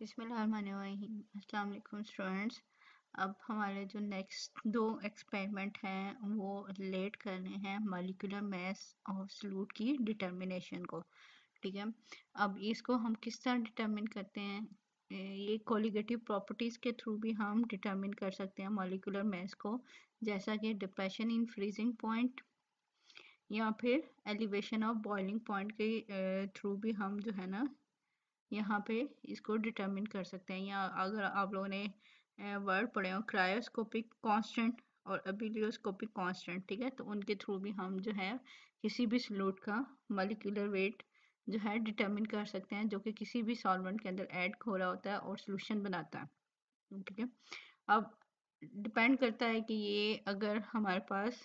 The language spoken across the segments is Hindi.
वालेकुम स्टूडेंट्स। अब हमारे जो नेक्स्ट दो एक्सपेरिमेंट हैं, वो रिलेट करने हैं मालिकुलर मैस ऑफ़ सलूट की डिटर्मिनेशन को। ठीक है? अब इसको हम किस तरह डिटर्मिन करते हैं? ये कोलिगेटिव प्रॉपर्टीज़ के थ्रू भी हम डिटर्मिन कर सकते हैं मालिकुलर मैस को। जैसा कि डिप्रेशन इन फ्रीजिंग पॉइंट या फिर एलिवेशन ऑफ़ बॉइलिंग पॉइंट के थ्रू भी हम जो है ना यहाँ पे इसको डिटरमिन कर सकते हैं। या अगर आप लोगों ने वर्ड पढ़े हो क्रायोस्कोपिक कांस्टेंट और अबिलियोस्कोपिक कांस्टेंट ठीक है? तो उनके थ्रू भी हम जो है, किसी भी सलूट का मलिकुलर वेट जो है डिटरमिन कर सकते हैं, जो कि किसी भी सॉल्वेंट के अंदर ऐड हो रहा होता है और सोल्यूशन बनाता है। ठीक है? अब डिपेंड करता है कि ये अगर हमारे पास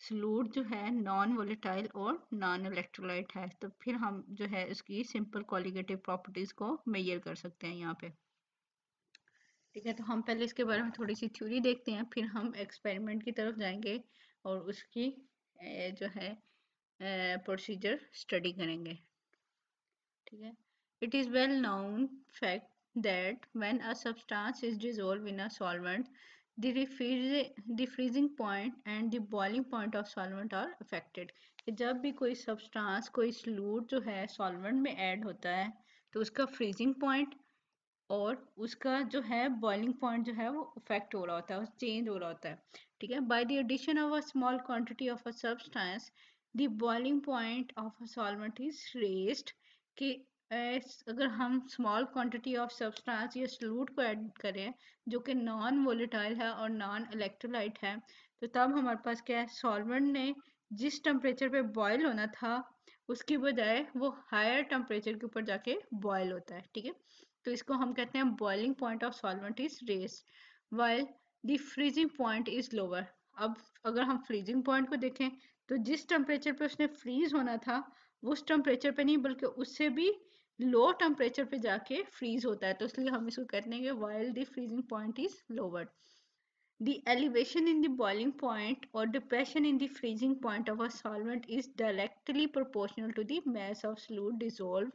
सलूट जो है नॉन वोलेटाइल और नॉन इलेक्ट्रोलाइट है तो फिर हम जो है इसकी सिंपल कॉलिगेटिव प्रॉपर्टीज़ को मेयर कर सकते हैं यहाँ पे। ठीक है तो हम पहले इसके बारे में थोड़ी सी थ्योरी देखते हैं, फिर हम एक्सपेरिमेंट की तरफ़ जाएँगे और उसकी जो है प्रोसीजर स्टडी करेंगे। ठीक है, it is well known fact that when a substance is dissolve in a solvent the freezing point and the boiling point of solvent are affected. कि जब भी कोई सब्सटेंस कोई सलूट जो है सॉल्वेंट में ऐड होता है तो उसका फ्रीजिंग पॉइंट और उसका जो है बॉइलिंग पॉइंट जो है वो अफेक्ट हो रहा होता है चेंज हो रहा होता है। ठीक है? By the addition of a small quantity of a substance the boiling point of a solvent is raised कि अगर हम स्मॉल क्वांटिटी ऑफ़ सब्सटेंस या सलूट को ऐड करें, जो कि नॉन वोलेटाइल है और नॉन इलेक्ट्रोलाइट है तो तब हमारे पास क्या है? सॉल्वेंट ने जिस टेम्परेचर पे बॉयल होना था, उसकी बजाय वो हायर टेम्परेचर के ऊपर जाके बॉयल होता है, ठीक है? तो इसको हम कहते हैं boiling point of solvent is raised while the freezing point is lower अब अगर हम फ्रीजिंग पॉइंट को देखें तो जिस टेम्परेचर पे उसने फ्रीज होना था, उस टेम्परेचर पे नहीं, बल्कि उससे भी लोअर टेम्परेचर पे जाके फ्रीज होता है तो इसलिए हम इसको कहते हैं while freezing point is lower the elevation in the boiling point और depression in the freezing point of a solvent is directly proportional to the mass of solute dissolve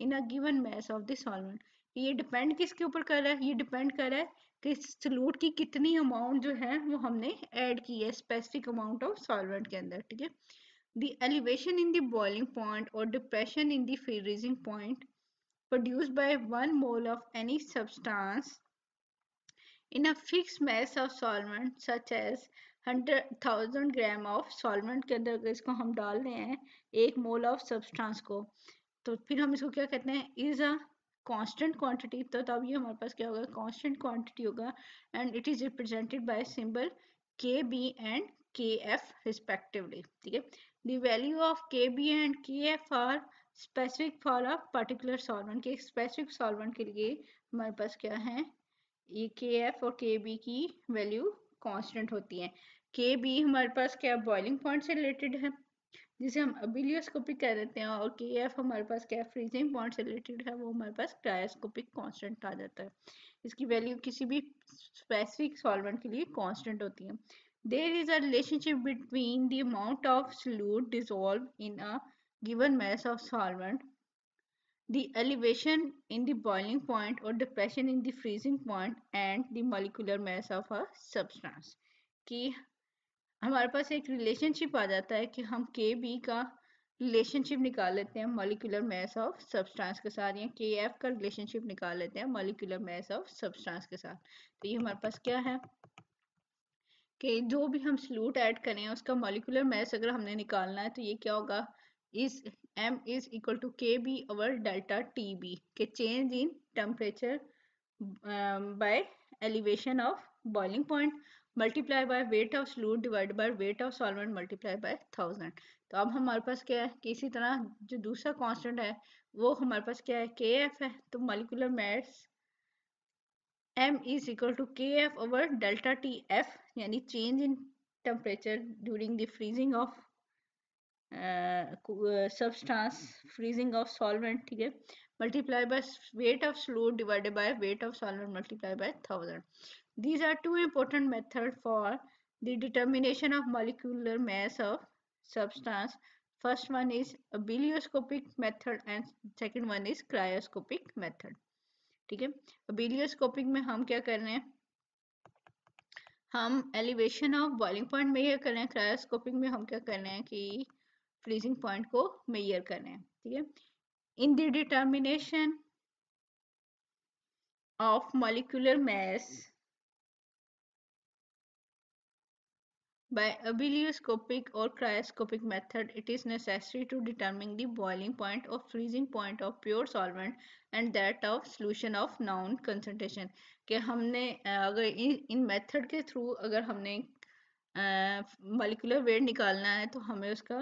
in a given mass of the solvent ये डिपेंड किसके ऊपर कर रहा है? ये डिपेंड कर रहा है कि सलूट की कितनी अमाउंट जो है, वो हमने ऐड की है स्पेसिफिक अमाउंट ऑफ़ सॉल्वेंट के अंदर, ठीक है? The elevation in the boiling point or depression in the freezing point produced by one mole of any substance in a fixed mass of solvent such as 100,000 gram of solvent के अंदर इसको हम डाल रहे हैं एक मोल ऑफ़ सब्सटेंस को तो फिर हम इसको क्या कहते हैं इज़ अ कांस्टेंट क्वांटिटी तो तब ये हमारे पास क्या होगा कांस्टेंट क्वांटिटी होगा and it is represented by symbol K B and K F respectively ठीक है? The value of Kb and Kf are specific for a particular solvent. के specific solvent के लिए हमारे पास क्या है? ये Kf और Kb की वैल्यू कांस्टेंट होती है। Kb हमारे पास क्या बॉइलिंग पॉइंट से रिलेटेड है? जिसे हम अबिलियोस्कोपिक कह देते हैं और Kf हमारे पास क्या फ्रीजिंग पॉइंट से रिलेटेड है, वो हमारे पास क्रायोस्कोपिक कांस्टेंट आ जाता है। इसकी वैल्यू किसी भी स्पेसिफिक सॉल्वेंट के लिए कांस्टेंट होती है। There is a relationship between the amount of solute dissolved in a given mass of solvent, the elevation in the boiling point or depression in the freezing point and the molecular mass of a substance. कि हमारे पास एक रिलेशनशिप आ जाता है कि हम के बी का रिलेशनशिप निकाल लेते हैं मॉलिकुलर मैस ऑफ़ सब्सटेंस के साथ या के एफ़ का रिलेशनशिप निकाल लेते हैं मॉलिकुलर मैस ऑफ़ सब्सटेंस के साथ तो ये हमारे पास क्या है कि जो भी हम सलूट ऐड करें, उसका मॉलिकुलर मैस अगर हमने निकालना है तो ये क्या होगा? Is M is equal to K B over delta T B के change in temperature by elevation of boiling point multiply by weight of solute divide by weight of solvent multiply by thousand तो अब हमारे पास क्या है? कि इसी तरह जो दूसरा कांस्टेंट है, वो हमारे पास क्या है? के एफ़ है तो molecular mass m is equal to kf over delta tf yani change in temperature during the freezing of uh, uh, substance freezing of solvent ठीक है multiply by weight of fluid divided by weight of solvent multiplied by 1000 these are two important methods for the determination of molecular mass of substance first one is a bilioscopic method and second one is cryoscopic method ठीक है? बिलियोस्कोपिक में हम क्या कर रहे हैं? हम elevation of boiling point measure कर रहे हैं क्रायोस्कोपिक में हम क्या कर रहे हैं कि फ्रीजिंग पॉइंट को मेजर कर रहे हैं ठीक है? In the determination of molecular mass By abelioscopic or cryoscopic method, it is necessary to determine the boiling point or freezing point of pure solvent and that of solution of known concentration. कि हमने अगर इन मेथड के थ्रू अगर हमने मॉलिकुलर वेट निकालना है तो हमें उसका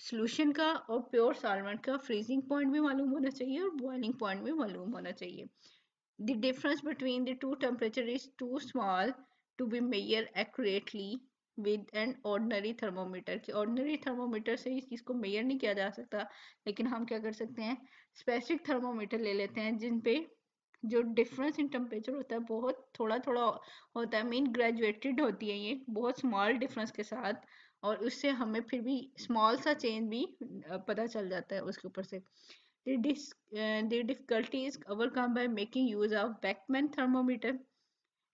सोल्यूशन का और प्योर सॉल्वेंट का फ्रीजिंग पॉइंट भी मालूम होना चाहिए और बॉइलिंग पॉइंट भी मालूम होना चाहिए the difference between the two temperature is too small to be measured accurately with an ordinary thermometer की ऑर्डनरी थर्मोमीटर से इस चीज़ को मेयर नहीं किया जा सकता, लेकिन हम क्या कर सकते हैं स्पेसिफिक थर्मोमीटर ले लेते हैं, जिन पे जो डिफरेंस इन टेम्परेचर होता है, बहुत थोड़ा थोड़ा होता है मीन ग्रेजुएटेड होती है ये, बहुत स्मॉल डिफरेंस के साथ, और उससे हमें फिर भी स्मॉल सा चेंज भी पता चल जाता है उसके ऊपर से the difficulty is overcome by making use of Beckman thermometer.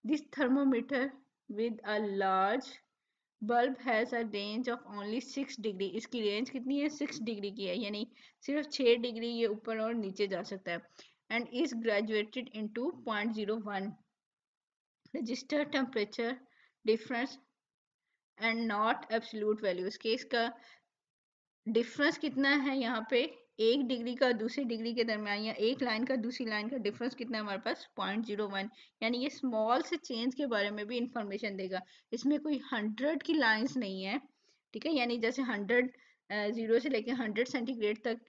This thermometer with a large bulb has a range of only six degree. इसकी रेंज कितनी है? सिक्स डिग्री की है, यानी सिर्फ़ छः डिग्री ये ऊपर और नीचे जा सकता है। And is graduated into point zero one register temperature difference and not absolute value इसके, इसका डिफरेंस कितना है यहाँ पे? एक डिग्री का दूसरी डिग्री के दरमियान या एक लाइन का दूसरी लाइन का डिफरेंस कितना हमारे पास? पॉइंट ज़ीरो वन यानी ये स्मॉल से चेंज के बारे में भी इंफॉर्मेशन देगा। इसमें कोई हंड्रेड की लाइंस नहीं है, ठीक है? यानी जैसे हंड्रेड ज़ीरो से लेके हंड्रेड सेंटीग्रेड तक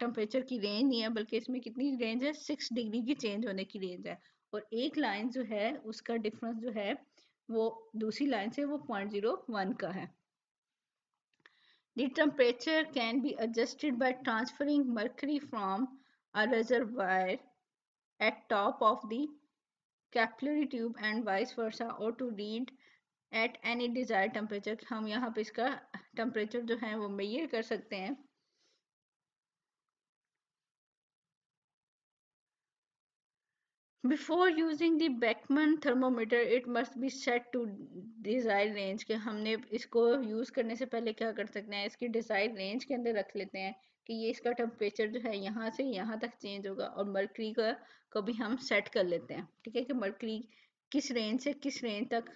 टेम्परेचर की रेंज नहीं है, बल्कि इसमें कितनी रेंज है? सिक्स डिग्री की चेंज होने की रेंज है। और एक लाइन जो है, उसका डिफरेंस जो है, वो दूसरी लाइन से वो पॉइंट ज़ीरो वन का है। The temperature can be adjusted by transferring mercury from a reservoir at top of the capillary tube and vice versa or to read at any desired temperature हम यहाँ पे इसका temperature जो है वो measure कर सकते हैं Before using the Beckman thermometer, it must be set to desired range के हमने इसको यूज़ करने से पहले क्या कर सकते हैं? इसकी डिज़ायर रेंज के अंदर रख लेते हैं कि ये इसका टेम्परेचर जो है यहाँ से यहाँ तक चेंज होगा और मर्करी का को भी हम सेट कर लेते हैं। ठीक है कि मर्करी किस रेंज से किस रेंज तक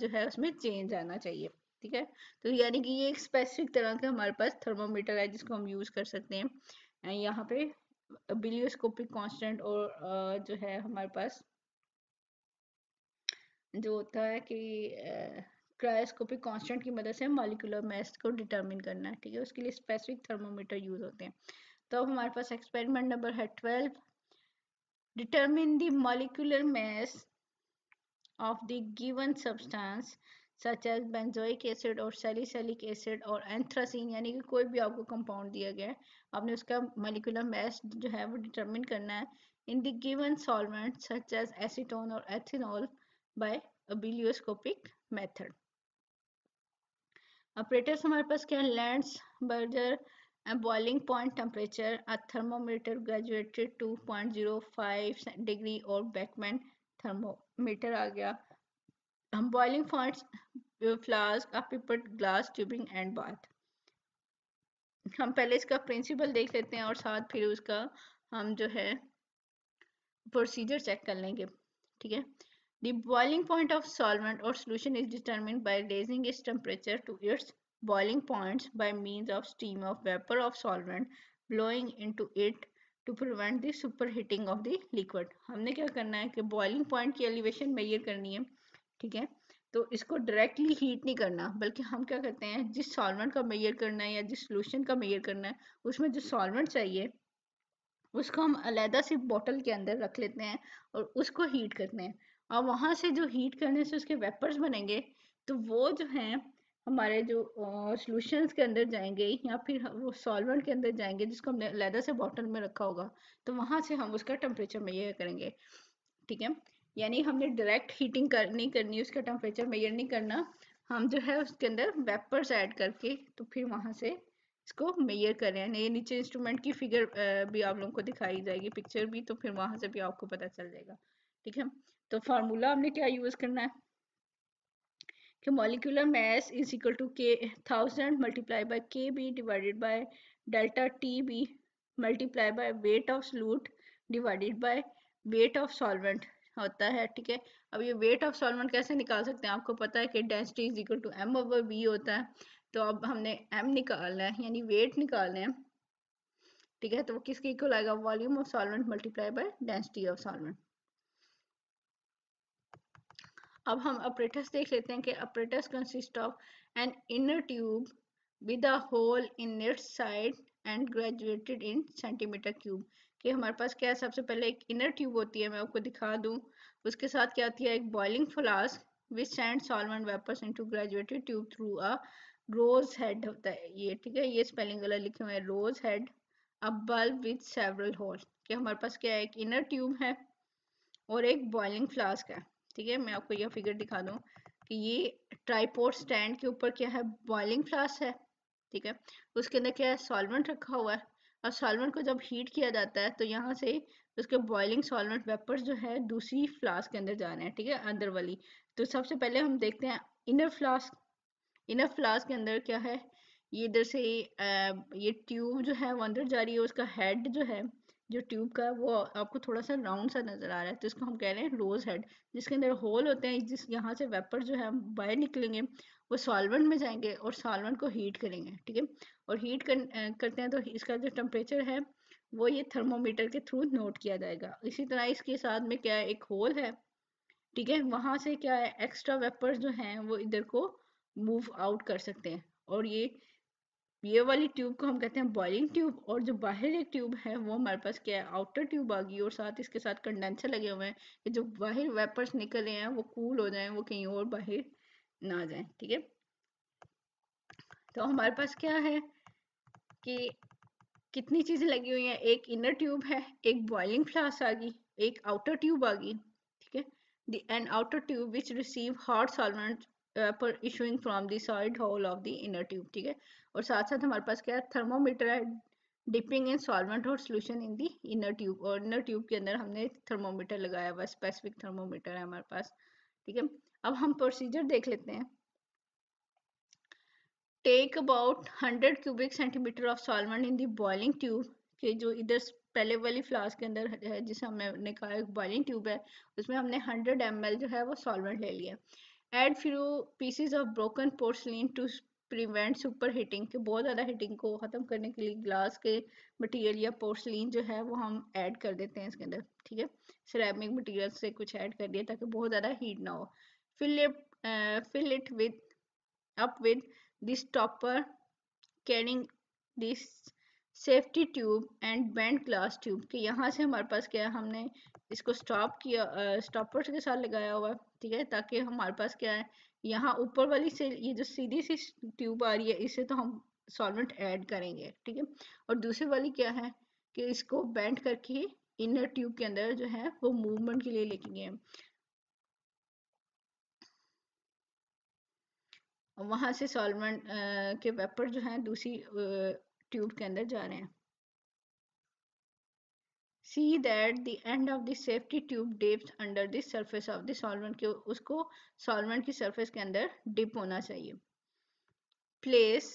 जो है उसमें चेंज आना चाहिए। ठीक है? तो यानी कि ये एक स्पेसिफिक तरह का हमारे पास थर्मोमीटर है जिसको हम यूज़ कर सकते हैं। यहाँ पे बिलियोस्कोपिक कांस्टेंट और जो है हमारे पास, जो होता है कि क्रायोस्कोपिक कांस्टेंट की मदद से मॉलिकुलर मैस को डिटरमिन करना है, ठीक है? उसके लिए स्पेसिफिक थर्मोमीटर यूज़ होते हैं। तो अब हमारे पास एक्सपेरिमेंट नंबर है twelve. Determine the molecular mass of the given substance such as benzoic acid और सैलिसिलिक एसिड और एंथ्रासीन यानी कि कोई भी आपको कंपाउंड दिया गया है, आपने उसका मोलिकुलर मैस जो है वो डिटरमिन करना है in the given solvent such as acetone और ethanol by ebullioscopic method apparatus हमारे पास क्या Landsberger boiling point temperature a thermometer graduated to point zero five degree और बैकमैन थर्मोमीटर आ गया। um, boiling points uh, flask a paper glass tubing and bath. हम पहले इसका प्रिंसिपल देख लेते हैं और साथ फिर उसका हम जो है प्रोसीजर चेक कर लेंगे ठीक है? The boiling point of solvent और solution is determined by raising its temperature to its boiling points by means of steam of vapour of solvent blowing into it to prevent the super heating of the liquid हमने क्या करना है कि बॉइलिंग पॉइंट की एलिवेशन मेजर करनी है। ठीक है? तो इसको डायरेक्टली हीट नहीं करना, बल्कि हम क्या करते हैं, जिस सॉल्वेंट का मेयर करना है या जिस सोल्यूशन का मेयर करना है, उसमें जो सॉल्वेंट चाहिए, उसको हम अलहदा से बॉटल के अंदर रख लेते हैं और उसको हीट करते हैं। और वहाँ से जो हीट करने से उसके वेपर्स बनेंगे तो वो जो हैं, हमारे जो सॉल्यूशंस के अंदर जाएँगे या फिर वो सॉल्वेंट के अंदर जाएँगे, जिसको हमने अलहदा से बॉटल में रखा होगा तो वहाँ से हम उसका टेम्परेचर मेयर करेंगे। ठीक है? यानी हमने डायरेक्ट हीटिंग कर, नहीं करनी, उसका टेम्परेचर मेजर नहीं करना, हम जो है उसके अंदर वेपर्स ऐड करके तो फिर वहाँ से इसको मेयर कर। रहे हैं ये नीचे इंस्ट्रूमेंट की फिगर भी आप लोगों को दिखाई जाएगी पिक्चर भी तो फिर वहाँ से भी आपको पता चल जाएगा। ठीक है? तो फार्मूला हमने क्या यूज़ करना है? कि molecular mass is equal to K thousand multiply by K B kb by delta T B multiply by weight of solute divided by weight of solvent होता है, ठीक है? अब ये वेट ऑफ़ सॉल्वेंट कैसे निकाल सकते हैं? आपको पता है कि density is equal to M over B होता है। तो अब हमने एम निकालना है, यानी वेट निकालना है, ठीक है? तो वो किसके इक्वल आएगा? Volume of solvent multiply by density of solvent अब हम ऑपरेटर्स देख लेते हैं कि apparatus consist of an inner tube with a hole in its side and graduated in centimetre cube कि हमारे पास क्या है सबसे पहले एक इनर ट्यूब होती है, मैं आपको दिखा दूँ। उसके साथ क्या होती है, एक boiling flask which send solvent vapours into graduated tube through a rose head होता है ये, ठीक है? ये स्पेलिंग गलत लिखे हुए हैं rose head a bulb with several hole कि हमारे पास क्या है, एक इनर ट्यूब है और एक बॉइलिंग फ्लास्क है, ठीक है? मैं आपको यह फिगर दिखा दूँ कि ये ट्राईपोर्ट स्टैंड के ऊपर क्या है बॉइलिंग फ्लास्क है, ठीक है? उसके अंदर क्या है सॉल्वेंट रखा हुआ है। और सॉल्वेंट को जब हीट किया जाता है तो यहाँ से उसके बॉइलिंग सॉल्वेंट वेपर्स जो है, दूसरी फ्लास्क के अंदर जा रहे हैं, ठीक है? अंदर वाली। तो सबसे पहले हम देखते हैं इनर फ्लास्क इनर फ्लास्क के अंदर क्या है? ये इधर से ये ट्यूब जो है, वो अंदर जा रही है, उसका हेड जो है, जो ट्यूब का, वो आपको थोड़ा सा राउंड सा नज़र आ रहा है तो इसको हम कह रहे हैं रोज हेड जिसके अंदर होल होते हैं, जिस, यहाँ से वेपर जो है, बाहर निकलेंगे, वो सॉल्वेंट में जाएँगे और सॉल्वेंट को हीट करेंगे, ठीक है? और हीट कर, करते हैं तो इसका जो टेम्परेचर है वो ये थर्मोमीटर के थ्रू नोट किया जाएगा। इसी तरह इसके साथ में क्या है एक होल है ठीक है? वहाँ से क्या है एक्स्ट्रा वेपर्स जो हैं वो इधर को मूव आउट कर सकते हैं। और ये ये वाली ट्यूब को हम कहते हैं बॉइलिंग ट्यूब और जो बाहर एक ट्यूब है वो हमारे पास क्या है आउटर ट्यूब आ गई और साथ इसके साथ कंडेंसर लगे हुए हैं कि जो बाहर वेपर्स निकले हैं वो कूल हो जाएँ वो कहीं और बाहर ना जाएँ ठीक है? तो हमारे पास क्या है कि कितनी चीज़ें लगी हुई हैं। एक इनर ट्यूब है, एक बॉइलिंग फ्लास आ गई, एक आउटर ट्यूब आ गई, ठीक है? The, an outer tube which receive hot solvent vapor issuing from the side hole of the inner tube, ठीक है? और साथ साथ हमारे पास क्या है? थर्मोमीटर है डिपिंग इन सॉल्वेंट और solution in the inner tube और इनर ट्यूब के अंदर हमने थर्मोमीटर लगाया हुआ स्पेसिफिक थर्मोमीटर है हमारे पास, ठीक है? अब हम प्रोसीजर देख लेते हैं। Take about 100 cubic centimetre of solvent in the boiling tube के जो इधर पहले वाली फ्लास्क के अंदर है जिसे हमने कहा एक बॉइलिंग ट्यूब है, उसमें हमने 100 एम जो है वो सॉल्वेंट ले लिया। Add few pieces of broken porcelain to prevent super heating के, बहुत ज़्यादा हीटिंग को ख़त्म करने के लिए ग्लास के मटेरियल या पोर्सलिन जो है वो हम ऐड कर देते हैं इसके अंदर, ठीक है? सिरेमिक मटेरियल से कुछ ऐड कर दिया ताकि बहुत ज़्यादा हीट ना हो। Fill fill it with up with this stopper carrying this safety tube and bent glass tube कि यहाँ से हमारे पास क्या है? हमने इसको स्टॉप किया स्टॉपर्स के साथ लगाया हुआ ठीक है? ताकि हमारे पास क्या है? यहाँ ऊपर वाली से ये जो सीधी सी ट्यूब आ रही है, इसे तो हम सॉल्वेंट ऐड करेंगे, ठीक है? और दूसरी वाली क्या है? कि इसको बैंड करके इनर ट्यूब के अंदर जो है, वो मूवमेंट के लिए लेके गए वहाँ से सॉल्वेंट के वेपर जो है दूसरी ट्यूब के अंदर जा रहे हैं see that the end of the safety tube dips under the surface of the solvent के उसको solvent की surface के अंदर dip होना चाहिए place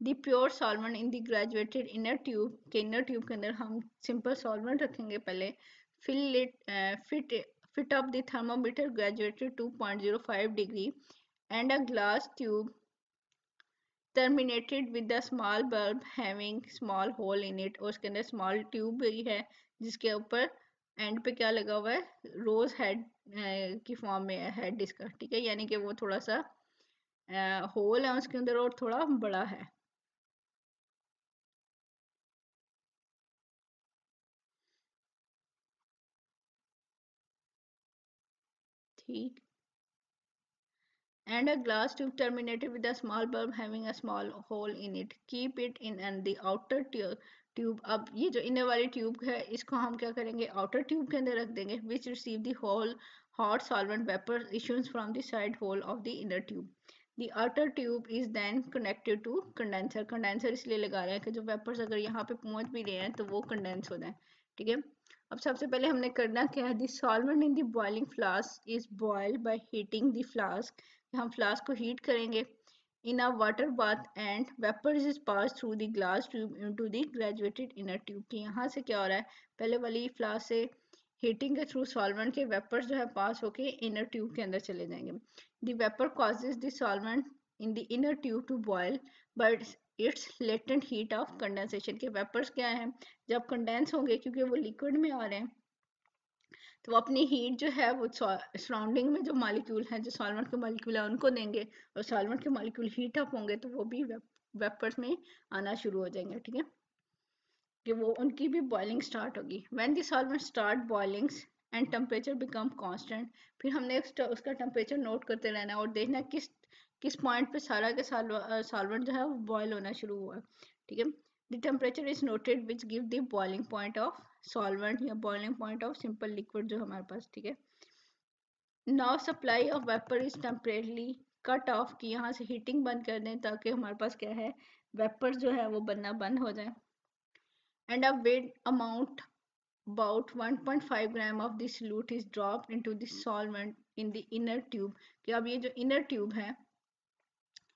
the pure solvent in the graduated inner tube के inner tube के अंदर हम simple solvent रखेंगे पहले uh, fit fit up the thermometer graduated to 0.05 degree and a glass tube terminated with a small bulb having small hole in it. और उसके अंदर small tube भी है, जिसके ऊपर एंड पे क्या लगा हुआ है? रोज हेड की फॉर्म में है हेड इसका ठीक है? यानी कि वो थोड़ा सा होल है उसके अंदर और थोड़ा बड़ा है। ठीक। And a glass tube terminated with a small bulb having a small hole in it. Keep it in and the outer tube अब ये जो इनर वाली ट्यूब है, इसको हम क्या करेंगे? आउटर ट्यूब के अंदर रख देंगे which receive the hole hot solvent vapor issues from the side hole of the inner tube. The outer tube is then connected to condenser condenser इसलिए लगा रहे हैं कि जो वेपर्स अगर यहाँ पे पहुँच भी रहे हैं तो वो कंडेंस हो जाए, ठीक है? अब सबसे पहले हमने करना क्या है? The solvent in the boiling flask is boiled by heating the flask हम फ्लास्क को हीट करेंगे। In a water bath and vapours is pass through the glass tube into the graduated inner tube कि यहाँ से क्या हो रहा है? पहले वाली फ्लास्क से हीटिंग के थ्रू सॉल्वेंट के वेपर्स जो है पास होके इनर ट्यूब के अंदर चले जाएँगे। The vapour causes the solvent in the inner tube to boil but its latent heat of condensation के वेपर्स क्या है? जब कंडेंस होंगे, क्योंकि वो लिक्विड में आ रहे हैं तो वो अपनी हीट जो है वो सराउंडिंग में जो मालिक्यूल है, जो सॉल्वेंट के मालिक्यूल है, उनको देंगे और सॉल्वेंट के मालिक्यूल हीट अप होंगे तो वो भी वेपर्स में आना शुरू हो जाएँगे, ठीक है? कि वो, उनकी भी बॉइलिंग स्टार्ट होगी। When the solvent start boiling and temperature become constant फिर हमने उसका टेम्परेचर नोट करते रहना है और देखना किस किस पॉइंट पे सारा के सॉल्वेंट जो है वो बॉयल होना शुरू हुआ ठीक है? The temperature is noted which give the boiling point of solvent या boiling point of simple liquid जो हमारे पास, ठीक है? Now supply of vapour is temporarily cut off कि यहाँ से हीटिंग बंद कर दें ताकि हमारे पास क्या है? वेपर जो है वो बनना बंद हो जाए। And a weight amount, about 1.5 gram of the solute is dropped into the solvent in the inner tube. कि अब ये जो inner tube है,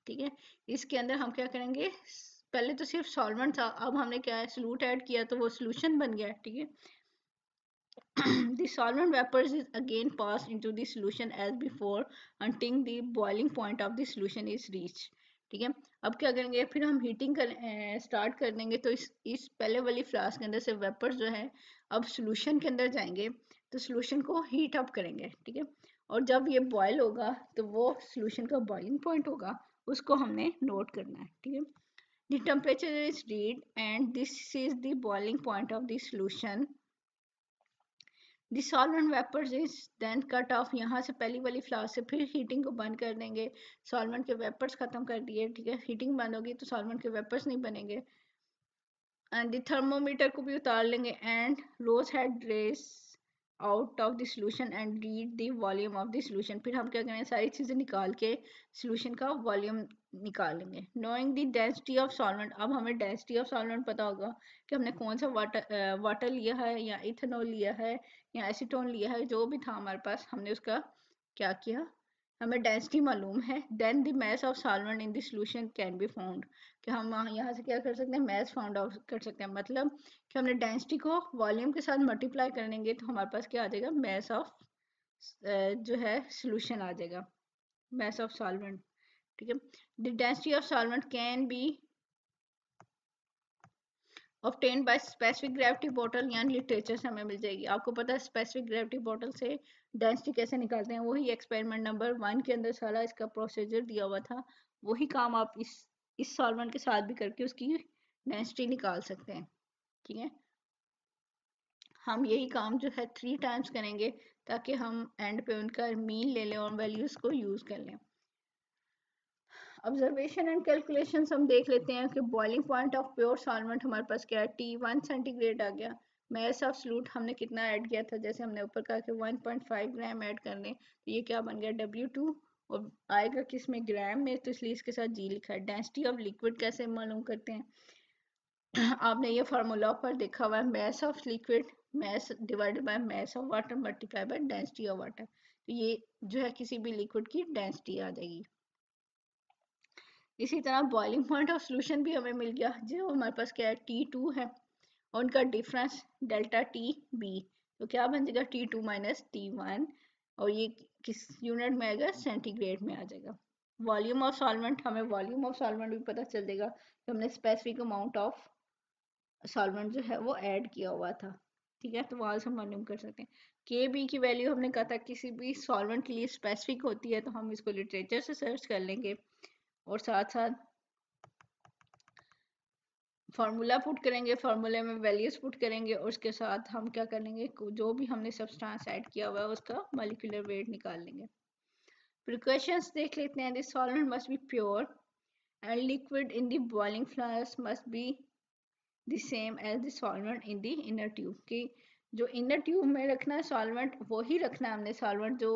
ठीक है? इसके अंदर हम क्या करेंगे? पहले तो सिर्फ़ सॉल्वेंट था, अब हमने क्या है सलूट ऐड किया तो वो सोल्यूशन बन गया, ठीक है? The solvent vapors is again passed into the solution as before, until the boiling point of the solution is reached, ठीक है? अब क्या करेंगे, फिर हम हीटिंग कर स्टार्ट कर देंगे तो इस इस पहले वाली फ्लास्क के अंदर से वेपर्स जो है, अब सोल्यूशन के अंदर जाएँगे तो सोल्यूशन को हीट अप करेंगे, ठीक है? और जब ये बॉयल होगा तो वो सोल्यूशन का बॉइलिंग पॉइंट होगा, उसको हमने नोट करना है, ठीक है? The temperature is read and this is the boiling point of the solution the solvent vapours is then cut off यहाँ से पहली वाली फ्लास से फिर हीटिंग को बंद कर देंगे। सॉल्वेंट के वेपर्स खत्म कर दिए, ठीक है? हीटिंग बंद होगी तो सॉल्वेंट के वेपर्स नहीं बनेंगे। एंड द थर्मोमीटर को भी उतार लेंगे and rose head raised out of the solution and read the volume of the solution फिर हम क्या करेंगे? सारी चीज़ें निकाल के सोल्यूशन का वॉल्यूम निकालेंगे knowing the density of solvent अब हमें डेंसिटी ऑफ़ सॉल्वेंट पता होगा कि हमने कौन सा वाटर वाटर लिया है या इथेनॉल लिया है या एसिटोन लिया है, जो भी था हमारे पास, हमने उसका क्या किया? हमें डेंसिटी मालूम है then the mass of solvent in the can be found कि हम यहाँ से क्या कर सकते हैं? मैस फाउंड आउट कर सकते हैं। मतलब कि हमने डेंसिटी को वॉल्यूम के साथ मल्टीप्लाई करेंगे तो हमारे पास क्या आ जाएगा? मैस ऑफ़ जो है सोल्यूशन आ जाएगा। मैस ऑफ़ सॉल्वेंट ठीक है? The density of solvent can be obtained by specific gravity bottle यानी लिटरेचर से हमें मिल जाएगी। आपको पता है स्पेसिफिक ग्रेविटी बॉटल से डेंसिटी कैसे निकालते हैं, वही एक्सपेरिमेंट नंबर वन के अंदर सारा इसका प्रोसीजर दिया हुआ था। वही काम आप इस इस सॉल्वेंट के साथ भी करके उसकी डेंसिटी निकाल सकते हैं, ठीक है? हम यही काम जो है थ्री टाइम्स करेंगे ताकि हम एंड पे उनका मीन ले लें और वैल्यूज़ को यूज़ कर लें। ऑब्जर्वेशन एंड कैलकुलेशन हम देख लेते हैं कि boiling point of pure solvent हमारे पास क्या है? टी वन सेंटीग्रेड आ गया। मैस ऑफ़ सलूट हमने कितना ऐड किया था? जैसे हमने ऊपर कहा कि 1.5 ग्राम ऐड कर लें तो ये क्या बन गया? W2 और आएगा किसमें ग्राम में तो इसलिए इसके साथ जी लिखा है। डेंसिटी ऑफ़ लिक्विड कैसे मालूम करते हैं? आपने ये फार्मूला पर देखा हुआ है mass of liquid mass divided by mass of water multiply by density of water तो ये जो है किसी भी लिक्विड की डेंसिटी आ जाएगी। इसी तरह बॉइलिंग पॉइंट ऑफ़ सोल्यूशन भी हमें मिल गया, जो हमारे पास क्या है? टी टू है। और उनका डिफरेंस डेल्टा टी बी तो क्या बन जाएगा? T two minus T one और ये किस यूनिट में आएगा? सेंटीग्रेड में आ जाएगा। वॉल्यूम ऑफ़ सॉल्वेंट हमें वॉल्यूम ऑफ़ सॉल्वेंट भी पता चल जाएगा कि हमने स्पेसिफिक अमाउंट ऑफ़ सॉल्वेंट जो है वो ऐड किया हुआ था। ठीक है? तो वहाँ से हम मालूम कर सकते हैं। के बी की वैल्यू हमने कहा था किसी भी सॉल्वेंट के लिए स्पेसिफिक होती है तो हम इसको लिटरेचर से सर्च कर लेंगे। और साथ साथ फार्मूला पुट करेंगे फार्मूले में वैल्यूज़ पुट करेंगे और उसके साथ हम क्या करेंगे जो भी हमने सब्सटेंस ऐड किया हुआ है, उसका मॉलिक्यूलर वेट निकाल लेंगे। प्रिकॉशंस देख लेते हैं this solvent must be pure and liquid in the boiling flowers must be the same as the solvent in the inner tube की जो इनर ट्यूब में रखना है सॉल्वेंट वो ही रखना है हमने सॉल्वेंट जो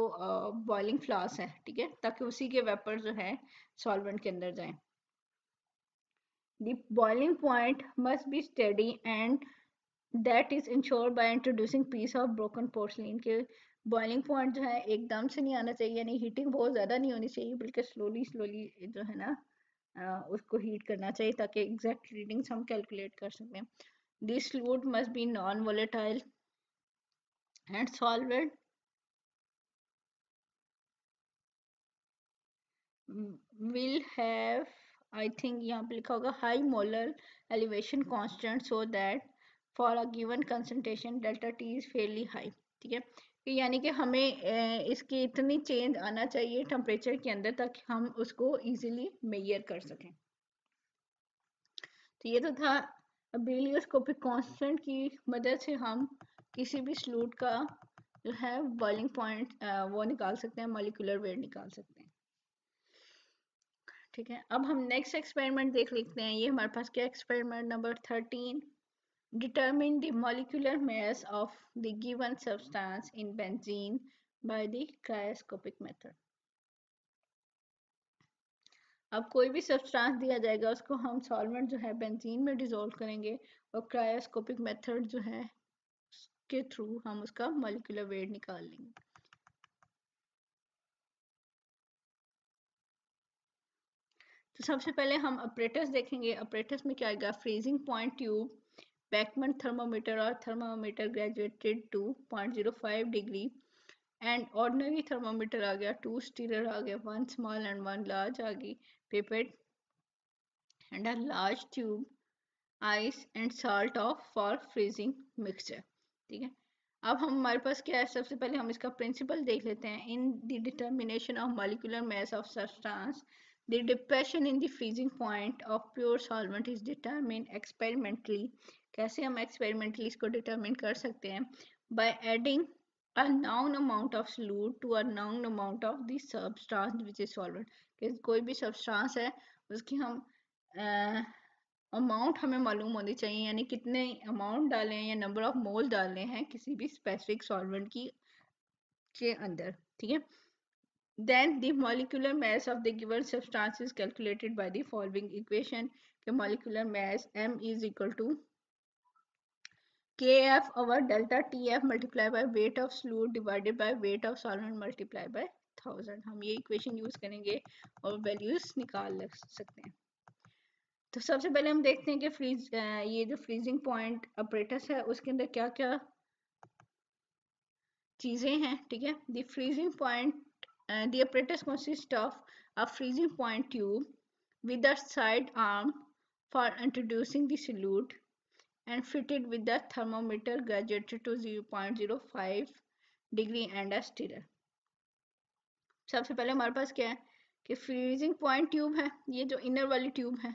बॉइलिंग फ्लास है, ठीक है, ताकि उसी के वेपर जो है सॉल्वेंट के अंदर जाए। The boiling point must be steady and that is ensured by introducing piece of broken porcelain के बॉइलिंग पॉइंट जो है एकदम से नहीं आना चाहिए, यानी हीटिंग बहुत ज़्यादा नहीं होनी चाहिए, बल्कि स्लोली स्लोली जो है ना उसको हीट करना चाहिए ताकि एग्जैक्ट रीडिंग्स हम कैलकुलेट कर सकें। This fluid must be non volatile and solvent will have I think, यहाँ पे लिखा होगा, high molar elevation constant so that for a given concentration, delta T is fairly high, ठीक है? यानी कि हमें इसकी इतनी चेंज आना चाहिए टेम्परेचर के अंदर ताकि हम उसको इजीली मेयर कर सकें। तो ये तो था। बेलियोस्कोपिक कांस्टेंट की मदद से हम किसी भी स्लूट का जो है बॉइलिंग पॉइंट वो निकाल सकते हैं मोलिकुलर वेट निकाल सकते हैं। ठीक है, अब हम नेक्स्ट एक्सपेरिमेंट देख लेते हैं। ये हमारे पास क्या experiment number thirteen determine the molecular mass of the given substance in benzene by the cryoscopic method. अब कोई भी सब्सटेंस दिया जाएगा, उसको हम सॉल्वेंट जो है बेंजीन में डिजोल्व करेंगे और क्रायोस्कोपिक मेथड जो है के थ्रू हम उसका मोलिकुलर वेट निकाल लेंगे। तो सबसे पहले हम अप्रेटस देखेंगे। अपरेटस में क्या आएगा? Freezing point tube Beckmann thermometer और thermometer graduated to point zero five degree and ordinary thermometer आ गया टू स्टीलर आ गया one small and one large आ गई pipette and a large tube ice and salt of for freezing mixture ठीक है? अब हम हमारे पास क्या है? सबसे पहले हम इसका प्रिंसिपल देख लेते हैं। In determination of molecular mass of substance the depression in the freezing point of pure solvent is determined experimentally. कैसे हम एक्सपेरिमेंटली इसको डिटरमिन कर सकते हैं? By adding a known amount of solute to a known amount of the substance which is solvent कि कोई भी सबस्टांस है उसकी हम अमाउंट uh, हमें मालूम होनी चाहिए यानी कितने अमाउंट डालें या नंबर ऑफ़ मोल डालने हैं किसी भी स्पेसिफिक सॉल्वेंट की के अंदर ठीक है? Then the molecular mass of the given substance is calculated by the following equation the molecular mass m is equal to kf over delta tf multiplied by weight of fluid divided by weight of solvent multiplied by thousand हम ये इक्वेशन यूज़ करेंगे और वैल्यूज़ निकाल सकते हैं तो सबसे पहले हम देखते हैं कि फ्रीज ये जो फ्रीजिंग पॉइंट ऑपरेटर्स है उसके अंदर क्या क्या चीज़ें हैं ठीक है the freezing point the operators consist of a freezing point tube with a side arm for introducing the solute and fitted with the thermometer graduated to 0.05 degree and a stirrer सबसे पहले हमारे पास क्या है? कि फ्रीजिंग पॉइंट ट्यूब है, ये जो इनर वाली ट्यूब है,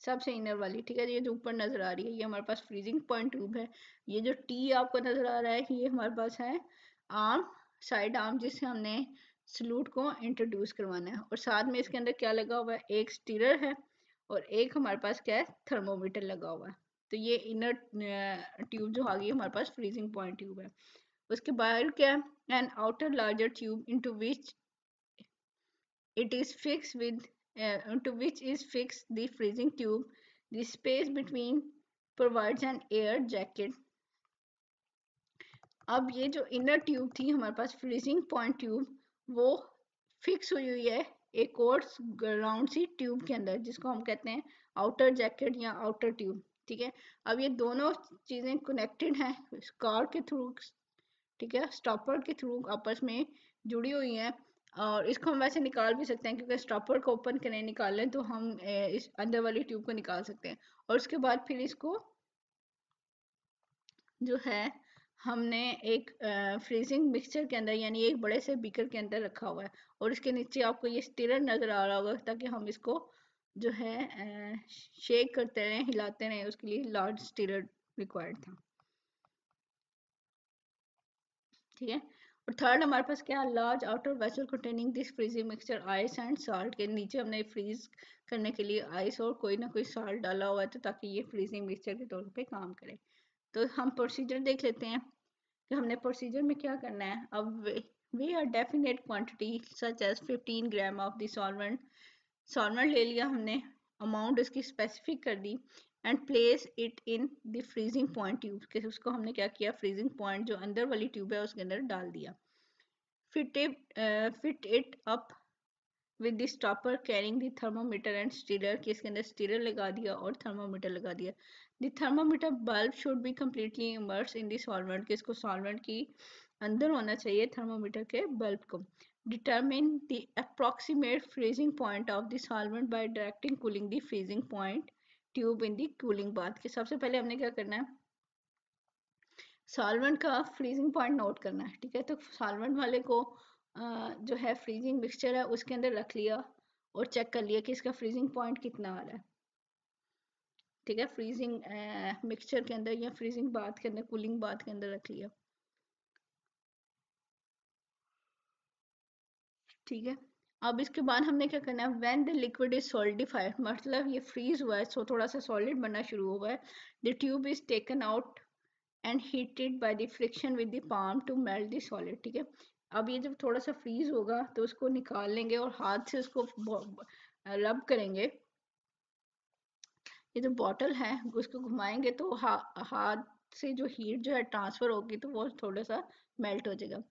सबसे इनर वाली, ठीक है? ये जो ऊपर नज़र आ रही है, ये हमारे पास फ्रीजिंग पॉइंट ट्यूब है। ये जो टी आपको नज़र आ रहा है, ये हमारे पास है आर्म साइड आर्म जिससे हमने सलूट को इंट्रोड्यूस करवाना है। और साथ में इसके अंदर क्या लगा हुआ है? एक स्टीरर है और एक हमारे पास क्या है? थर्मोमीटर लगा हुआ है। तो ये इनर ट्यूब जो आ गई हमारे पास फ्रीजिंग पॉइंट ट्यूब है। उसके बाहर क्या है? An outer larger tube into which is fixed with uh, into which is fixed the freezing tube. The space between provides an air jacket. अब ये जो इनर ट्यूब थी हमारे पास फ्रीजिंग पॉइंट ट्यूब वो फिक्स हुई हुई है एक और राउंड सी ट्यूब के अंदर, जिसको हम कहते हैं आउटर जैकेट या आउटर ट्यूब ठीक है? अब ये दोनों चीज़ें कनेक्टेड हैं कार के थ्रू ठीक है? स्टॉपर के थ्रू आपस में जुड़ी हुई हैं और इसको हम वैसे निकाल भी सकते हैं, क्योंकि स्टॉपर को ओपन करें निकालें तो हम इस अंदर वाली ट्यूब को निकाल सकते हैं। और उसके बाद फिर इसको जो है हमने एक फ्रीजिंग मिक्सचर के अंदर यानी एक बड़े से बीकर के अंदर रखा हुआ है और इसके नीचे आपको ये स्टिरर नज़र आ रहा होगा ताकि हम इसको जो है शेक करते रहे, हिलाते रहे, उसके लिए लार्ज स्टीरर रिक्वायर्ड था। ठीक है? और थर्ड हमारे पास क्या large outer vessel containing this freezing mixture ice and salt के नीचे हमने फ्रीज करने के लिए आइस और कोई ना कोई सॉल्ट डाला हुआ है तो ताकि ये फ्रीजिंग मिक्सचर के तौर पे काम करे। तो हम प्रोसीजर देख लेते हैं कि हमने प्रोसीजर में क्या करना है। अब we are definite quantity such as 15 gram of the solvent solvent ले लिया हमने अमाउंट इसकी स्पेसिफिक कर दी and place it in the freezing point tube के उसको हमने क्या किया? फ्रीजिंग पॉइंट जो अंदर वाली ट्यूब है उसके अंदर डाल दिया। Fit fit it up with the stopper carrying the thermometer and stirrer कि इसके अंदर स्टीलर लगा दिया और थर्मोमीटर लगा दिया। The thermometer bulb should be completely immerse in the solvent कि इसको सॉल्वेंट की अंदर होना चाहिए थर्मोमीटर के बल्ब को। Determine the approximate freezing point of the solvent by directing cooling the freezing point tube in the cooling bath. कि सबसे पहले हमने क्या करना है? सॉल्वेंट का फ्रीजिंग पॉइंट नोट करना है, ठीक है? तो सॉल्वेंट वाले को जो है फ्रीजिंग मिक्सचर है, उसके अंदर रख लिया और चेक कर लिया कि इसका फ्रीजिंग पॉइंट कितना आ रहा है। ठीक है? फ्रीजिंग मिक्सचर के अंदर या फ्रीजिंग बाथ के अंदर कूलिंग बाथ के अंदर रख लिया। ठीक है? अब इसके बाद हमने क्या करना है? When the liquid is solidified मतलब ये फ्रीज हुआ है सो थोड़ा सा सॉलिड बनना शुरू हुआ है। The tube is taken out and heated by the friction with the palm to melt the solid ठीक है? अब ये जब थोड़ा सा फ्रीज होगा तो उसको निकाल लेंगे और हाथ से उसको रब करेंगे। ये जो बॉटल है उसको घुमाएँगे तो हा, हाथ से जो हीट जो है ट्रांसफ़र होगी तो वो थोड़ा सा मेल्ट हो जाएगा।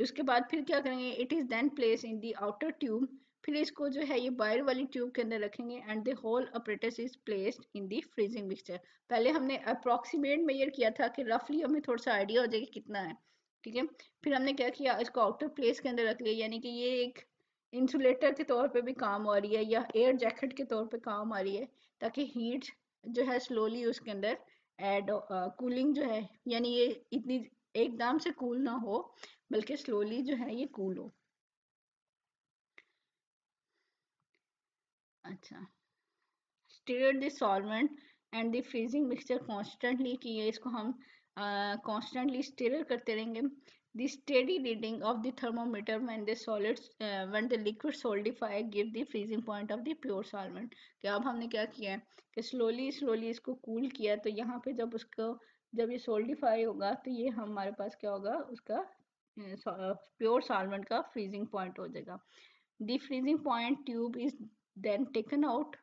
उसके बाद फिर क्या करेंगे it is then place in the outer tube फिर इसको जो है ये बाहर वाली ट्यूब के अंदर रखेंगे and the whole apparatus is placed in the freezing mixture पहले हमने अप्रॉक्सीमेट मेजर किया था कि रफली हमें थोड़ा सा आइडिया हो जाएगा कितना है। ठीक है? फिर हमने क्या किया? इसको आउटर प्लेस के अंदर रख लिया, यानी कि ये एक इंसुलेटर के तौर पे भी काम आ रही है या एयर जैकेट के तौर पे काम आ रही है, ताकि हीट जो है स्लोली उसके अंदर एड कूलिंग जो है, यानी ये इतनी एकदम से कूल ना हो, बल्कि स्लोली जो है ये कूल हो। अच्छा। Stir the solvent and the freezing mixture constantly कि ये इसको हम कॉन्स्टेंटली स्टीर करते रहेंगे। Steady reading of the thermometer when the solids uh, when the liquid solidify give the freezing point of the pure solvent कि अब हमने क्या किया है कि स्लोली स्लोली इसको कूल cool किया तो यहाँ पे जब उसको जब ये सोल्डिफाई होगा तो ये हमारे पास क्या होगा? उसका प्योर सॉल्वेंट का फ्रीजिंग पॉइंट हो जाएगा। The freezing point tube is then taken out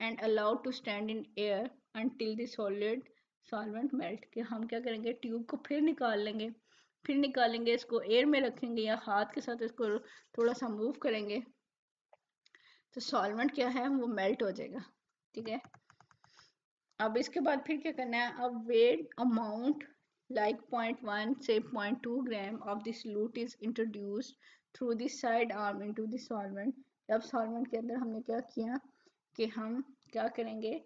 and allowed to stand in air until the solid solvent melt कि हम क्या करेंगे? ट्यूब को फिर निकाल लेंगे। फिर निकालेंगे, इसको एयर में रखेंगे या हाथ के साथ इसको थोड़ा सा मूव करेंगे। तो सॉल्वेंट क्या है? वो मेल्ट हो जाएगा। ठीक है? अब इसके बाद फिर क्या करना है? अब weight amount like 0.1 say 0.2 gram of the solute is introduced through the side arm into the solvent अब सॉल्वेंट के अंदर हमने क्या किया? कि हम क्या करेंगे?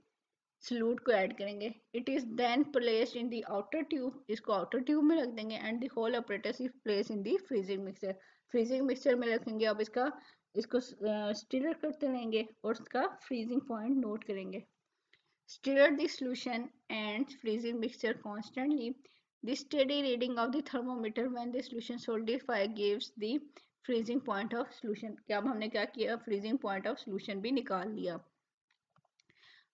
सलूट को ऐड करेंगे। It is then placed in the outer tube इसको आउटर ट्यूब में रख देंगे and the whole operator is place in the freezing mixer freezing mixer में रखेंगे, अब इसका, इसको स्टिलर करते रहेंगे और इसका फ्रीजिंग पॉइंट नोट करेंगे। Stirrer the solution and freezing mixture constantly the steady reading of the thermometer when the solution solidify gives the freezing point of solution क्या हमने क्या किया? फ्रीजिंग पॉइंट ऑफ़ सोल्यूशन भी निकाल लिया।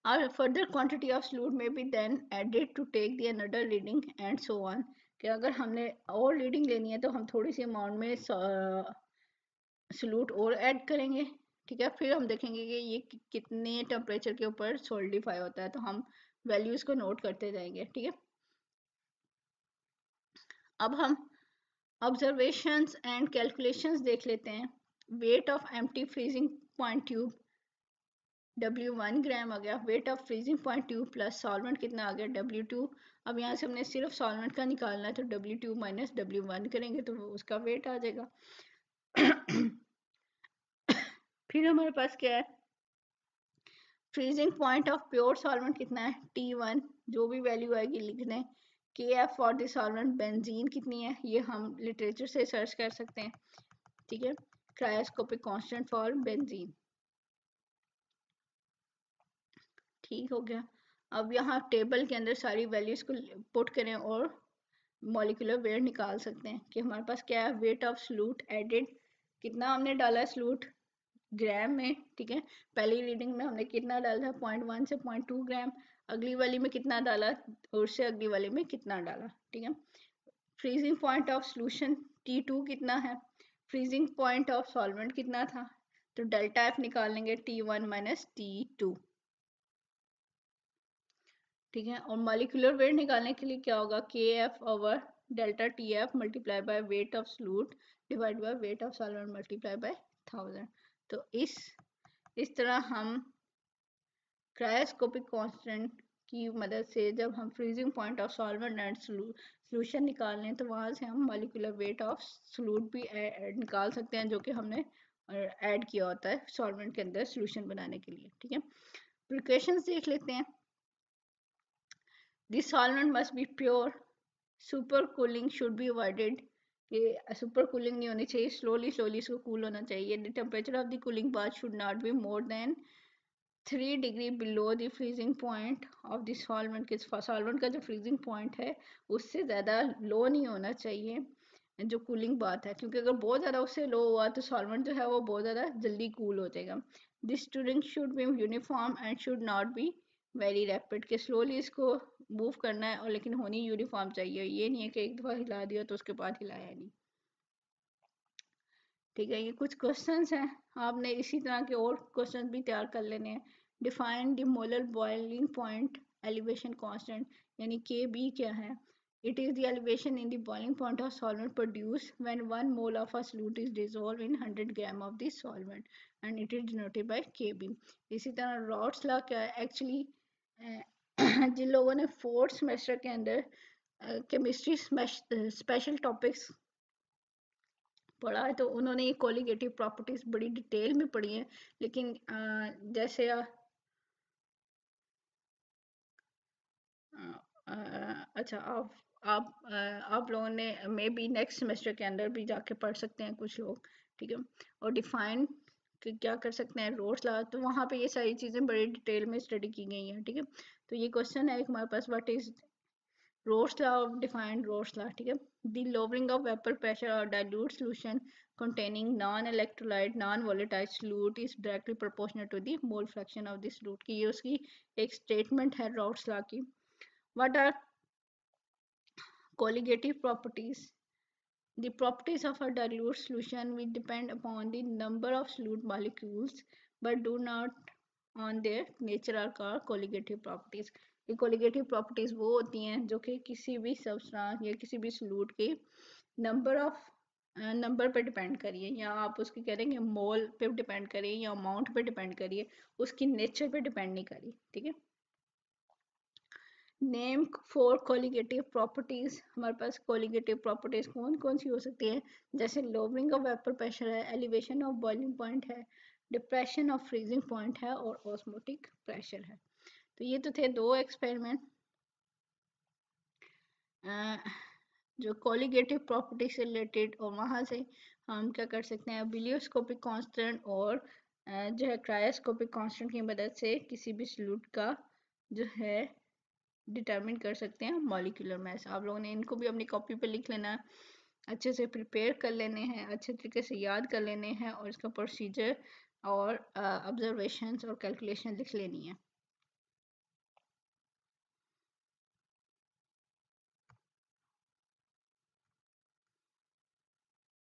Our further quantity of solute may be then added to take the another reading and so on. कि अगर हमने और रीडिंग लेनी है तो हम थोड़ी सी अमाउंट में सलूट और ऐड करेंगे। ठीक है? फिर हम देखेंगे कि ये कितने टेम्परेचर के ऊपर सोल्डिफाई होता है। तो हम वैल्यूज़ को नोट करते जाएँगे। ठीक है? अब हम ऑब्जर्वेशंस एंड कैलकुलेशंस देख लेते हैं। Weight of empty freezing point tube W one gram आ गया weight of freezing point tube plus solvent कितना आ गया डब्ल्यू टू अब यहाँ से हमने सिर्फ़ सॉल्वेंट का निकालना है तो W two minus W one करेंगे तो उसका वेट आ जाएगा। फिर हमारे पास क्या है? Freezing point of pure solvent कितना है? टी वन जो भी वैल्यू आएगी लिखने। K F for the solvent benzene कितनी है? ये हम लिटरेचर से सर्च कर सकते हैं, ठीक है? क्रायोस्कोपिक कांस्टेंट फॉर बेंजीन ठीक हो गया। अब यहाँ टेबल के अंदर सारी वैल्यूज़ को पुट करें और मॉलिकुलर वेट निकाल सकते हैं कि हमारे पास क्या है, वेट ऑफ़ स्लूट एडेड, कितना हमने डाला है स्लूट ग्राम में, ठीक है? पहली रीडिंग में हमने कितना डाला? था पॉइंट वन से पॉइंट टू ग्राम। अगली वाली में कितना डाला? और से अगली वाली में कितना डाला? ठीक है? Freezing point of solution T two कितना है? फ्रीजिंग पॉइंट ऑफ़ सॉल्वेंट कितना था? तो डेल्टा एफ़ निकाल लेंगे T one minus T two. ठीक है? और मालिकुलर वेट निकालने के लिए क्या होगा? K F over delta T F multiply by weight of solute divide by weight of solvent multiply by thousand तो इस इस तरह हम क्रायोस्कोपिक कांस्टेंट की मदद से जब हम freezing point of solvent and solution निकाल लें तो वहाँ से हम मालिकुलर वेट ऑफ़ सलूट भी निकाल सकते हैं, जो कि हमने ऐड किया होता है सॉल्वेंट के अंदर सोल्यूशन बनाने के लिए, ठीक है? प्रिकॉशंस देख लेते हैं। This solvent must be pure super cooling should be avoided ये सुपर कूलिंग नहीं होनी चाहिए स्लोली स्लोली इसको कूल होना चाहिए. The temperature of the cooling bath should not be more than three degree below the freezing point of the solvent के सॉल्वेंट का जो फ्रीजिंग पॉइंट है, उससे ज़्यादा लो नहीं होना चाहिए जो कूलिंग बात है. क्योंकि अगर बहुत ज़्यादा उससे लो हुआ तो सॉल्वेंट जो है वो बहुत ज़्यादा जल्दी कूल हो जाएगा. This student should be uniform and should not be very rapid के स्लोली इसको मूव करना है और लेकिन होनी यूनिफॉर्म चाहिए। ये नहीं है कि एक दफ़ा हिला दिया तो उसके बाद हिलाया नहीं। ठीक है, ये कुछ क्वेश्चंस हैं। आपने इसी तरह के और क्वेश्चन भी तैयार कर लेने हैं। Define the molar boiling point elevation constant यानी के बी क्या है? It is the elevation in the boiling point of solvent produced when one mole of a solute is dissolved in 100 gram of the solvent, and it is denoted by. इसी तरह रॉड्स लॉ क्या है? एक्चुअली जिन लोगों ने फोर्थ सेमेस्टर के अंदर केमिस्ट्री स्पेशल टॉपिक्स पढ़ा है तो उन्होंने ये कोलिगेटिव प्रॉपर्टीज़ बड़ी डिटेल में पढ़ी है, लेकिन जैसे अच्छा आप आप आप लोगों ने मे बी नेक्स्ट सेमेस्टर के अंदर भी जाके पढ़ सकते हैं कुछ लोग, ठीक है, और डिफाइन कि क्या कर सकते हैं रोड्स ला तो वहाँ पे ये सारी चीज़ें बड़े डिटेल में स्टडी की गई हैं, ठीक है? ठीके? तो ये क्वेश्चन है हमारे पास what is Raoult's law of defined Raoult's law ठीक है? The lowering of vapour pressure और dilute solution containing non electrolyte non volatile solute is directly proportional to the mole fraction of this solute की। ये उसकी एक स्टेटमेंट है रोड्स ला की। What are colligative properties the properties of a dilute solution will depend upon the number of solute molecules but do not on their or called colligative properties ये colligative properties वो होती हैं जो कि किसी भी substance या किसी भी solute के number of नंबर पे डिपेंड करिए या आप उसकी कह हैं मोल पे डिपेंड करिए या अमाउंट पे डिपेंड करिए उसकी नेचर पे डिपेंड नहीं करिए ठीक है नेम फोर कोलिगेटिव प्रॉपर्टीज़ हमारे पास कोलिगेटिव प्रॉपर्टीज़ कौन कौन सी हो सकती है? जैसे लोवरिंग ऑफ़ वेपर प्रेशर है एलिवेशन ऑफ़ बॉइलिंग पॉइंट है डिप्रेशन ऑफ़ फ्रीजिंग पॉइंट है और ऑस्मोटिक प्रेशर है। तो ये तो थे दो एक्सपेरिमेंट जो कोलिगेटिव प्रॉपर्टी से रिलेटेड और वहाँ से हम क्या कर सकते हैं? बिलियोस्कोपिक कांस्टेंट और जो है क्रायोस्कोपिक कांस्टेंट की मदद से किसी भी सल्यूट का जो है डिटरमिन कर सकते हैं मॉलिकुलर मैस आप लोगों ने इनको भी अपनी कॉपी पर लिख लेना। अच्छे से प्रिपेयर कर लेने हैं, अच्छे तरीके से याद कर लेने हैं और इसका प्रोसीजर और ऑब्जर्वेशंस और कैलकुलेशन लिख लेनी है।